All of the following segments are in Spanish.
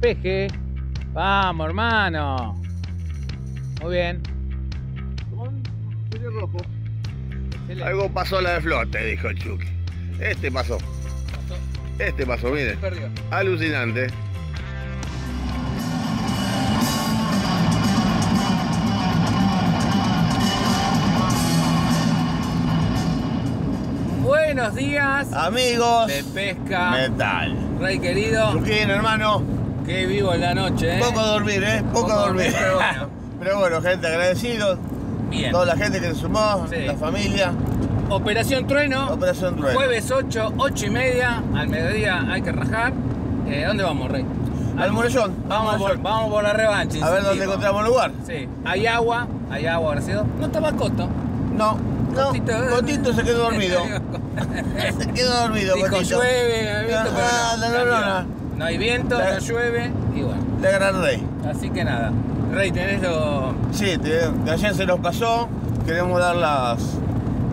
Peje. Vamos, hermano. Muy bien. rojo. Excelente. Algo pasó la de flote, dijo el Chucky. Este pasó. Este pasó, mire. Perdió. Alucinante. Buenos días Amigos, de pesca. metal. Rey querido, Chuquín, hermano, qué vivo en la noche, ¿eh? poco a dormir, ¿eh? Poco, a dormir. pero bueno. Pero bueno, gente, agradecidos. Bien. Toda la gente que se sumó, Sí. la familia. Operación Trueno. Operación Trueno. Jueves 8, 8 y media. Al mediodía hay que rajar. Eh, ¿Dónde vamos, Rey? Al Murallón. Vamos al por, vamos por la revancha. A ver dónde encontramos lugar. Sí. Hay agua. Hay agua, Graciado. No estaba coto. No, no. Cotito, ¿eh? Cotito se quedó dormido. se quedó dormido, Dijo Cotito. llueve, pero Ah, no, no, no. No. Hay viento, La- no llueve y bueno. La gran rey. Así que nada. Rey, tenés lo. Sí, te- de ayer se nos pasó. Queremos dar las,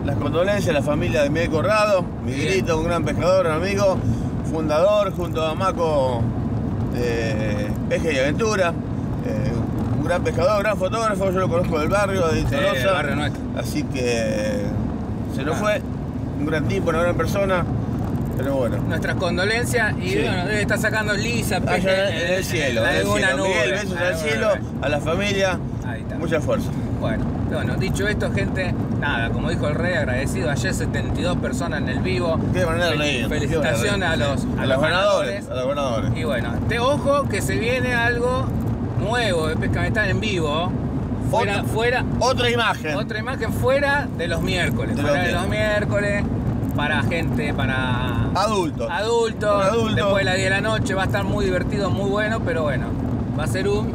las condolencias a la familia de Miguel Corrado. Miguelito, un gran pescador, un amigo, fundador junto a Maco de Peje y Aventura. eh, un gran pescador, gran fotógrafo, yo lo conozco del barrio, de Sí, Tolosa. barrio nuestro. Así que se nos Ah. fue. Un gran tipo, una gran persona. Pero bueno. Nuestras condolencias y Sí. bueno, debe estar sacando lisa Allá en el cielo, en el alguna cielo. nube. Miguel, besos al cielo, nube. a la familia. Ahí está. Mucha fuerza. Bueno, bueno, dicho esto, gente, nada, como dijo el rey, agradecido. Ayer 72 personas en el vivo. Qué manera de reír. Felicitación qué a los, reír. a los ganadores. A los ganadores. Y bueno, te ojo que se viene algo nuevo de Pesca Metal en vivo. Fuera, Otra- fuera, Otra imagen. otra imagen fuera de los miércoles. De fuera los de los miércoles, para gente, para Adultos. adultos. Después de las 10 de la noche va a estar muy divertido, muy bueno, pero bueno, va a ser un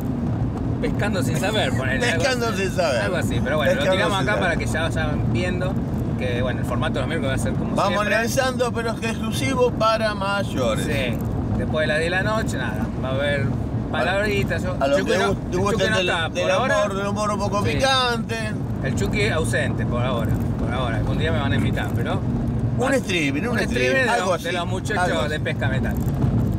pescando sin saber, ponerle. Pescando sin saber. Algo así, pero bueno, lo tiramos acá saber. para que ya vayan viendo que bueno, el formato de los miércoles va a ser como Vamos siempre. analizando, pero es que exclusivo para mayores. Sí, después de las 10 de la noche, nada, va a haber palabritas. Yo, A los que no- te el gusten no del, del ahora. amor, del humor un poco Sí. picante. El Chucky ausente por ahora, por ahora. Algún día me van a invitar, pero. Un streaming, un un streaming, streaming de, algo los, así, de los algo muchachos de pesca metal.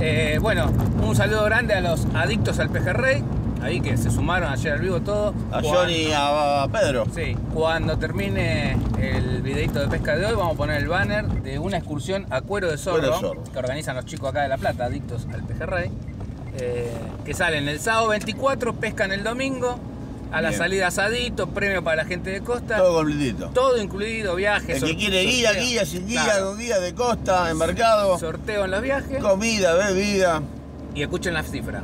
Eh, bueno, un saludo grande a los adictos al pejerrey, ahí que se sumaron ayer al vivo todo. A Johnny y a, a Pedro. Sí, cuando termine el videito de pesca de hoy, vamos a poner el banner de una excursión a Cuero de Zorro, Cuero de Zorro. que organizan los chicos acá de La Plata, adictos al pejerrey, eh, que salen el sábado 24, pescan el domingo, a la Bien. salida asadito, premio para la gente de costa, Todo todo, completito. incluido, viajes. El que quiere guía, sorteo. guía, sin guía, Claro, con guía de costa, embarcado, sorteo en los viajes comida, bebida. y escuchen la cifra.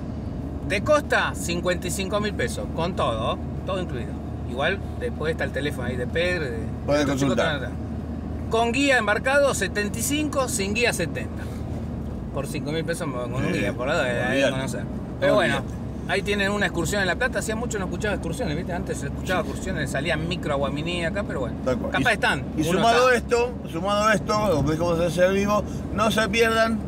De costa, 55 mil pesos, con todo, todo incluido. Igual después está el teléfono ahí de Pedro. de- Puede de otros chicos consultar. Con guía embarcado, 75, sin guía 70. Por 5 mil pesos con un guía, por lado de conocer. Pero bueno. Ahí tienen una excursión en La Plata. Hacía mucho no escuchaba excursiones, ¿viste? Antes se escuchaba excursiones, salían micro a Guaminí acá, pero bueno. Capaz Y- están. Y sumado está. esto, sumado esto, como dijimos hacer vivo, no se pierdan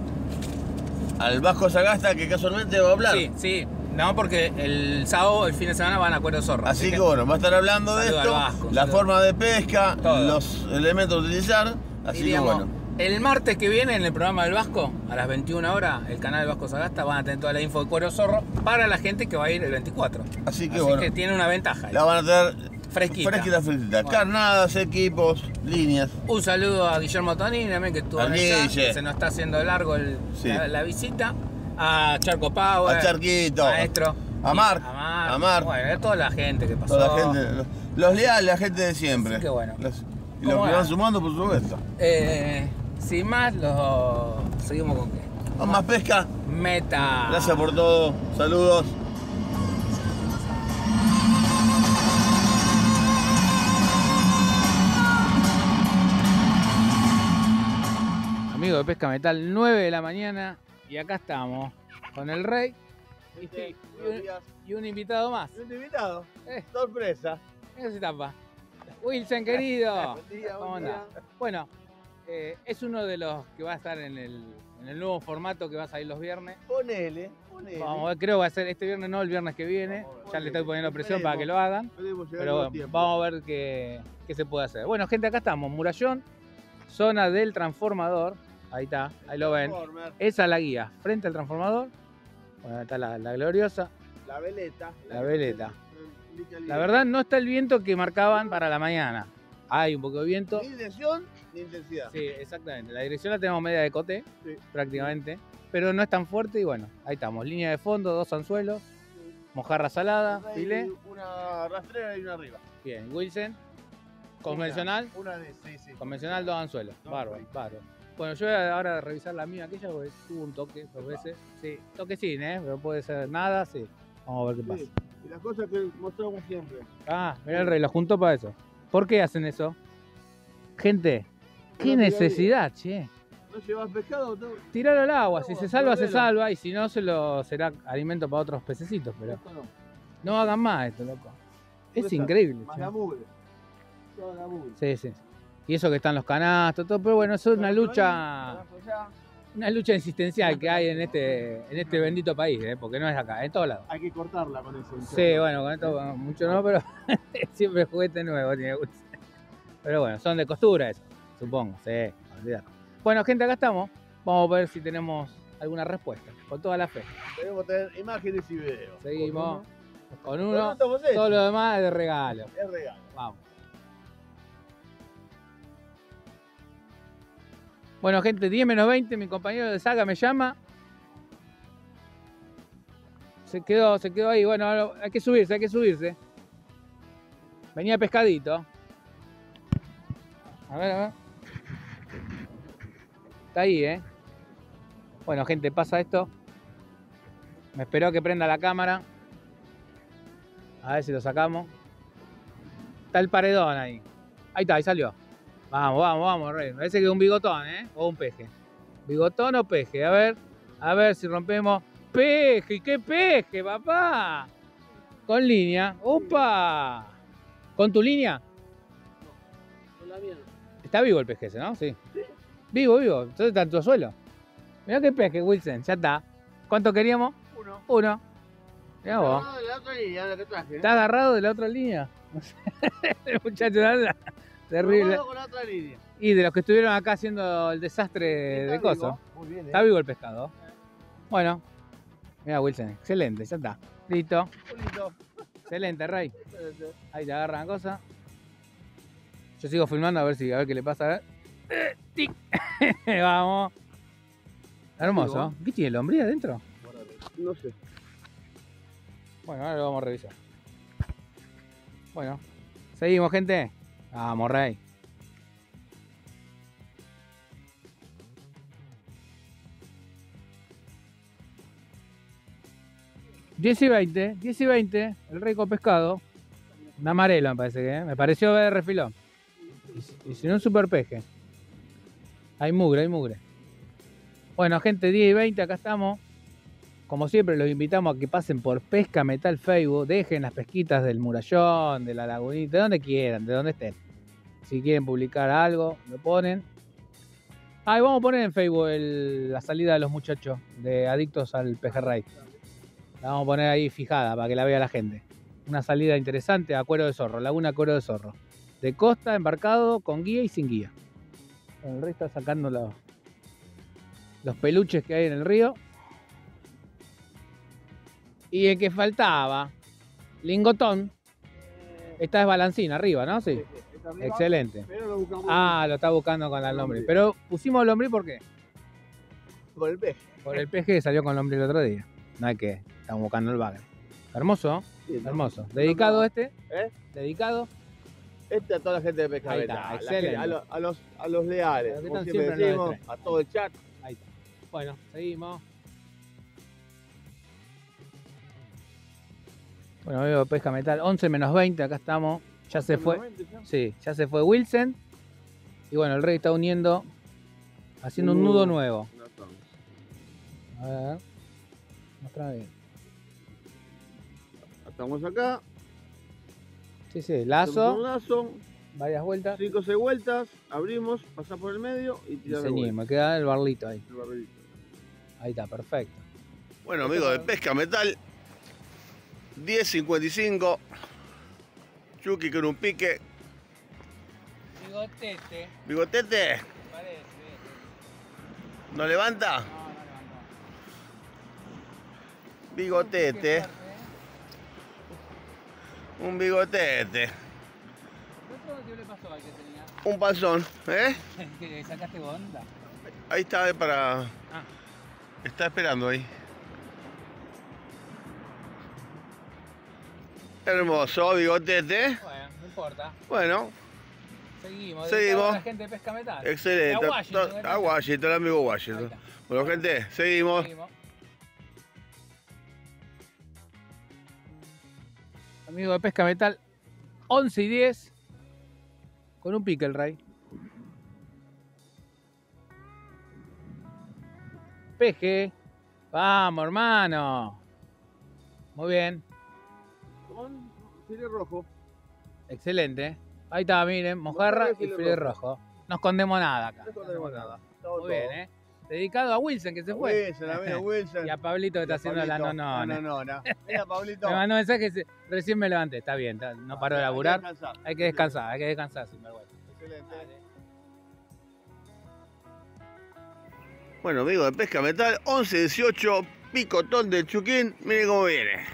al Vasco Sagasta que casualmente va a hablar. Sí, sí. No, porque el sábado, el fin de semana van a Acuerdo Zorro. Así que bueno, va a estar hablando de esto, Vasco, la forma de pesca, Todo. los elementos a utilizar. Así que bueno, El martes que viene en el programa del Vasco, a las 21 horas, el canal del Vasco Sagasta van a tener toda la info de Cuero Zorro para la gente que va a ir el 24. así que bueno, tiene una ventaja. la van a tener Fresquita. fresquita, fresquita. Bueno. Carnadas, equipos, líneas. Un saludo a Guillermo Tonini también que estuvo Al en esa. Guille. Se nos está haciendo largo el- Sí. la, la visita. A Charco Power. A Charquito. Maestro. A Marc. A Marc. A Marc. Bueno, a toda la gente que pasó. Toda la gente, los, los leales, la gente de siempre. Así que bueno. Los- y ¿Cómo los que va? van sumando, por supuesto. Eh, sin más, lo seguimos con qué. Con más pesca. Meta. Gracias por todo. Saludos. Amigo de Pesca Metal, 9 de la mañana y acá estamos con el Rey y, y un, y un invitado más. Un invitado. Eh. Sorpresa. Mira si tapa. Wilson, querido. Buen día, ¿Cómo buen andás? Bueno, eh, es uno de los que va a estar en el, en el nuevo formato que va a salir los viernes. Ponele, ponele. Vamos creo que va a ser este viernes, no el viernes que viene. Ver, Ya le estoy poniendo presión para que lo hagan. Pero con bueno, tiempo. vamos a ver qué, qué se puede hacer. Bueno, gente, acá estamos. Murallón, zona del transformador. Ahí está, ahí lo ven. Esa es la guía, frente al transformador. Bueno, está la, la gloriosa, La veleta. La veleta. indica el La verdad no está el viento que marcaban para la mañana. Hay un poco de viento. Intensidad. Sí, exactamente. La dirección la tenemos media de cote, Sí. prácticamente. Pero no es tan fuerte y bueno, ahí estamos. Línea de fondo, dos anzuelos, mojarra salada, filé. Una rastrera y una arriba. Bien, Wilson. Convencional, Una, una de, sí, sí. convencional, dos anzuelos. Dos Bárbaro, bárbaro. Bueno, yo voy a ahora a revisar la mía, aquella, porque tuvo un toque dos veces. Sí, toque sí, ¿eh? Pero puede ser nada, sí. Vamos a ver qué pasa. Y las cosas que mostramos siempre. Ah, mira el reloj, juntó para eso. ¿Por qué hacen eso? Gente, qué necesidad, che. ¿No llevas pescado? No, Tirarlo al agua, si se salva, se salva, y si no, se lo será alimento para otros pececitos, pero esto no. no hagan más esto, loco. Es increíble. Más che. la mugre. Toda la mugre. Sí, sí. Y eso que están los canastos, todo, pero bueno, eso es una lucha, una lucha existencial que hay en este, en este bendito país, ¿eh? porque no es acá, en todos lados. Hay que cortarla con eso. Sí, bueno, con esto mucho no, pero siempre juguete nuevo tiene gusto. Pero bueno, son de costura eso, supongo, sí, olvidate. Bueno, gente, acá estamos. Vamos a ver si tenemos alguna respuesta, con toda la fe. Debemos tener imágenes y videos. Seguimos con Con uno, estamos hechos. todo lo demás es de regalo. Es regalo. Vamos. Bueno, gente, 10 menos 20, mi compañero de saga me llama. Se quedó, se quedó ahí. Bueno, hay que subirse, hay que subirse. Venía pescadito. A ver, a ver. Está ahí, ¿eh? Bueno, gente, pasa esto. Me esperó que prenda la cámara. A ver si lo sacamos. Está el paredón ahí. Ahí está, ahí salió. Vamos, vamos, vamos, Rey. Parece que es un bigotón, ¿eh? O un peje. ¿Bigotón o peje? A ver, a ver si rompemos. ¡Peje! ¿Qué peje, papá? Con línea. ¡Opa! ¿Con tu línea? Con la mía. Está vivo el peje ese, ¿no? Sí. Vivo, vivo. Entonces está en tu suelo. Mirá qué peje, Wilson. Ya está. ¿Cuánto queríamos? Uno. Uno. Mirá vos. No, de la otra línea, la que traje. ¿eh? ¿Está agarrado de la otra línea? el muchacho anda terrible. Con la otra línea. Y de los que estuvieron acá haciendo el desastre de Está cosas. Está ¿eh? vivo el pescado. Bueno. Mira, Wilson. Excelente, ya está. Listo. Bonito. Excelente, Rey. Ahí te agarran la cosa. Yo sigo filmando a ver si a ver qué le pasa. A ver. Tic. Vamos. Hermoso. ¿Qué tiene el hombre adentro? No sé. Bueno, ahora lo vamos a revisar. Bueno, seguimos, gente. Vamos, Rey. Diez y 20, 10 y 20, el rey con pescado. Un amarelo me parece que, ¿eh? me pareció ver refilón. Y, si- y si no un super peje. Hay mugre, hay mugre. Bueno, gente, 10 y 20, acá estamos. Como siempre, los invitamos a que pasen por Pesca Metal Facebook, dejen las pesquitas del murallón, de la lagunita, de donde quieran, de donde estén. Si quieren publicar algo, lo ponen. Ah, y vamos a poner en Facebook la salida de los muchachos de adictos al pejerrey. La vamos a poner ahí fijada para que la vea la gente. Una salida interesante a Cuero de Zorro, Laguna Cuero de Zorro. De costa, embarcado, con guía y sin guía. El rey está sacando los, los peluches que hay en el río. Y el que faltaba, lingotón. Esta es balancina arriba, ¿no? Sí. Excelente. Pero lo buscamos Ah, lo está buscando con el lombriz. Pero pusimos el lombriz ¿por qué? con el peje. Por el peje que salió con lombriz el otro día. No hay que, estamos buscando el bagre. Hermoso, Sí, ¿no? hermoso. Dedicado este, ¿Eh? dedicado. Este a toda la gente de Ahí Pescaveta. está, a, la excelente. gente- a, los, a, los, a los leales. A los que como están siempre decimos, a todo el chat. Ahí está. Bueno, seguimos. Bueno, veo pesca metal, 11 menos 20, acá estamos. Ya se fue. Sí, ya se fue Wilson. Y bueno, el rey está uniendo, haciendo un Uh. nudo nuevo. No estamos. A ver. Mostrame bien. Estamos acá. Sí, sí, hacemos Un lazo, lazo. varias vueltas. 5 o 6 vueltas. Abrimos, pasar por el medio y tirar de vuelta. me queda el barlito ahí. El barrilito. Ahí está, perfecto. Bueno, amigos de Pesca Metal, 10.55. Chucky con un pique. Bigotete, Bigotete, parece. ¿no levanta? Bigotete. Un bigotete. ¿Qué le pasó al que tenía? Un panzón, ¿eh? ¿Que sacaste onda? Ahí está eh, para. Ah, Está esperando ahí. Hermoso, bigotete. bueno, no importa. Bueno, Seguimos. Seguimos. La gente de pesca metal. excelente. A Washington. A Washington, amigo Ahí Washington. Bueno, gente, seguimos. Seguimos. Amigo de pesca metal, 11 y 10. Con un pique el rey. Peje. Vamos, hermano. Muy bien. Con chile rojo. Excelente. Ahí está, miren, mojarra y filete filete rojo. rojo. No escondemos nada acá. No escondemos nada. Muy bien, ¿eh? Dedicado a Wilson, que se fue. Wilson, amigo Wilson. Y a Pablito que está haciendo la Pablito. nonona. No, no, no. Mira, Pablito. Me mandó un mensaje, recién me levanté, está bien, está- no paró de laburar. Hay que descansar, hay que descansar sin vergüenza. Excelente. Bueno, amigo de pesca metal, 11-18, picotón del Chuquín. Mire cómo viene.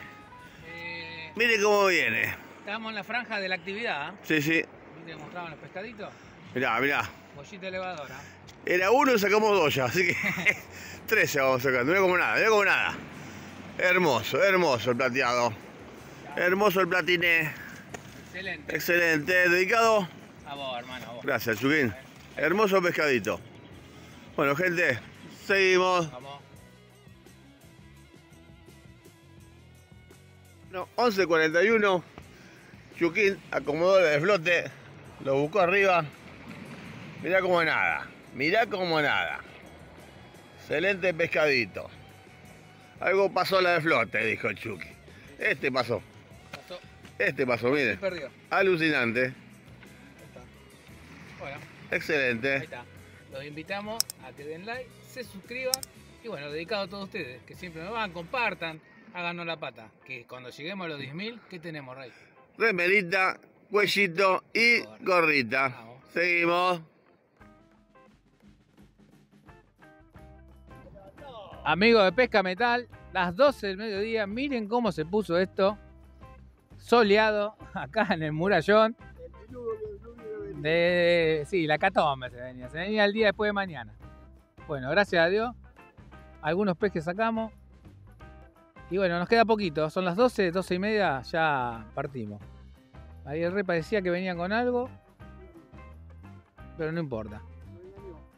Eh, Mire cómo viene. estamos en la franja de la actividad. ¿eh? Sí, sí. ¿Viste que mostraban los pescaditos? Mirá, mirá. Bollita elevadora. Era uno y sacamos dos ya, así que 13 vamos sacando. Mira como nada, mira como nada. Hermoso, hermoso el plateado. Hermoso el platiné. Excelente. Excelente. Dedicado. A vos, hermano, a vos. Gracias, Chuquín. Hermoso pescadito. Bueno, gente, seguimos. Vamos. No, 11.41. Chuquín acomodó el flote. Lo buscó arriba. Mirá como nada. Mirá como nada. Excelente pescadito. Algo pasó la de flote, dijo el Chucky. Este pasó. Pasó. Este pasó, Se miren. perdió. Alucinante. Ahí está. Bueno, ahí Excelente. está. Los invitamos a que den like, se suscriban y bueno, dedicado a todos ustedes, que siempre me van, compartan, háganos la pata. Que cuando lleguemos a los 10.000, ¿qué tenemos, Rey? Remerita, cuellito y gorrita. Vamos. Seguimos. Amigos de Pesca Metal, las 12 del mediodía, miren cómo se puso esto. Soleado, acá en el murallón. De, sí, la catombe se venía. Se venía el día después de mañana. Bueno, gracias a Dios. Algunos peces sacamos. Y bueno, nos queda poquito. Son las 12, 12 y media, ya partimos. Ahí el rey parecía que venía con algo. Pero no importa.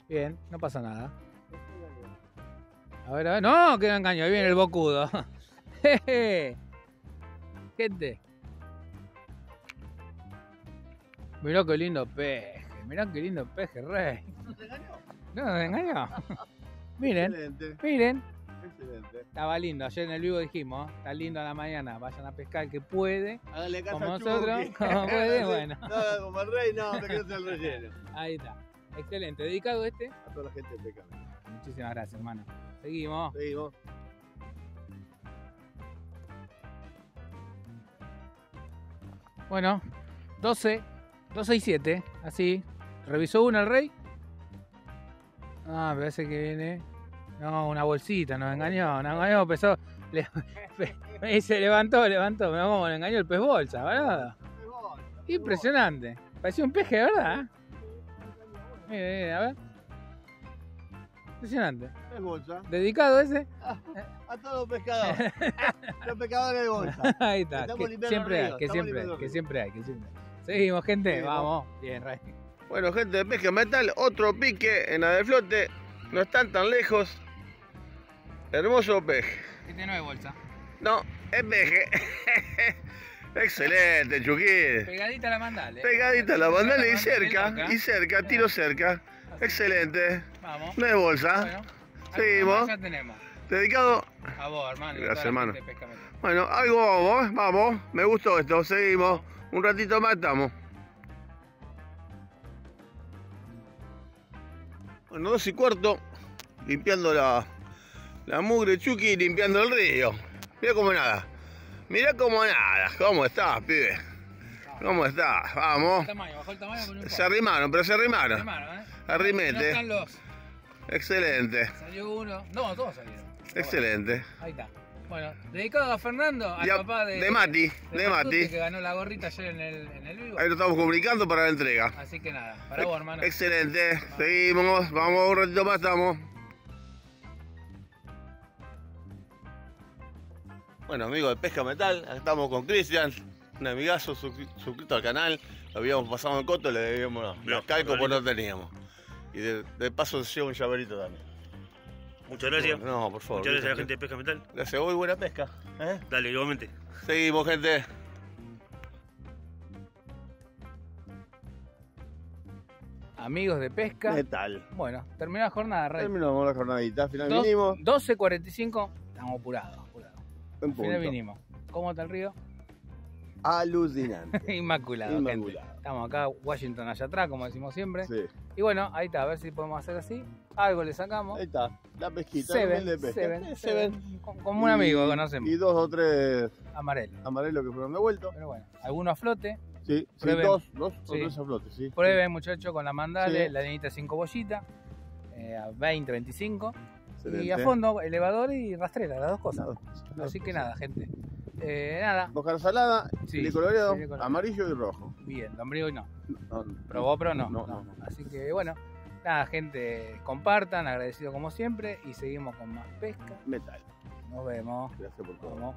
Bien, no pasa nada. A ver, a ver. No, que no engaño. Ahí viene el bocudo. Jeje. Gente. Mirá qué lindo peje. Mirá qué lindo peje, rey. ¿No te engañó? No, me engañó. Miren, Excelente, miren. excelente. Estaba lindo. Ayer en el vivo dijimos, está lindo a la mañana. Vayan a pescar que puede. Háganle caso Como a nosotros, Chucky. como puede, bueno. No, como el rey, no, me quedo el relleno. Ahí está. Excelente. Dedicado este. A toda la gente de. Muchísimas gracias, hermano. Seguimos. Seguimos. Bueno, 12, 12 y 7, así. Revisó una el rey. Ah, me parece que viene. No, una bolsita, nos engañó, nos engañó, empezó. Le, me se levantó, levantó, me como le engañó el pez bolsa, ¿verdad? Impresionante. Parecía un peje, ¿verdad? Mire, mire, a ver. Impresionante. Es bolsa. ¿Dedicado ese? A todos los pescadores. los pescadores de bolsa. Ahí está. Que siempre hay, que siempre que siempre hay, que siempre hay. Seguimos, gente. Seguimos. Vamos. Bien, Ray. Bueno, gente de pesca metal, otro pique en la de flote. No están tan lejos. Hermoso peje. Este no es bolsa. No, es peje. Excelente, Chuquín. Pegadita la mandale. Pegadita la bandana y mandale cerca, y cerca, tiro cerca. Excelente. Vamos. No es bolsa. Bueno. Más Ya tenemos. Dedicado. A vos, hermano. Gracias, hermano. Pesca. Bueno, algo vamos, ¿eh? vamos. Me gustó esto. Seguimos. Un ratito más estamos. Bueno, dos y cuarto. Limpiando la, la mugre Chucky limpiando el río. Mira como nada. Mira como nada. ¿Cómo estás, pibe? ¿Cómo estás? Vamos. El tamaño, bajó el tamaño con un Se arrimaron, pero se arrimaron. Hermano, ¿eh? Arrimete. No están los. Excelente. Salió uno. No, todos salieron. Excelente. Ahí está. Bueno, dedicado a Fernando, al a- papá de, de Mati, de Matute, Mati. que ganó la gorrita ayer en el, en el vivo. Ahí lo estamos comunicando para la entrega. Así que nada, para vos, hermano. Excelente. Seguimos, vamos un ratito más, estamos. Bueno, amigos de Pesca Metal, estamos con Cristian, un amigazo suscri- suscrito al canal. Lo habíamos pasado en coto, le debíamos los, No, los calcos, pues no teníamos. Y de, de paso se lleva un llaverito también. Muchas gracias. No, por favor. Muchas gracias a la gente de Pesca Metal. Gracias, hoy buena pesca. ¿eh? Dale, igualmente. Seguimos, gente. Amigos de pesca. Metal. Bueno, terminó la jornada, Rey. Terminamos la jornadita. Al final Dos- vinimos. 12.45, estamos apurados, apurados. Al final vinimos. ¿Cómo está el río? Alucinante. Inmaculado, Inmaculado. gente. Estamos acá, Washington allá atrás, como decimos siempre. Sí. Y bueno, ahí está, a ver si podemos hacer así. Algo le sacamos. Ahí está. La pesquita. Seven, de pesca. Seven, Seven. Como un amigo Y- conocemos. Y dos o tres Amarelo. amarelos que fueron devueltos. Pero bueno, alguno a flote. Sí, sí dos, dos o Sí. tres a flote, sí. Prueben, muchachos, con la mandale, la línea 5 bollita. eh, a 20, 25. Excelente. Y a fondo, elevador y rastrera, las dos cosas. Nada, nada, Así que nada, gente. Eh, nada, Boca salada, Sí, chile colorado, chile colorado. amarillo y rojo. bien, lombrigo y no. No, no. Probó, pero no. Así que bueno, nada, gente, compartan, agradecido como siempre y seguimos con más pesca. Metal. Nos vemos. Gracias por todo. Vamos.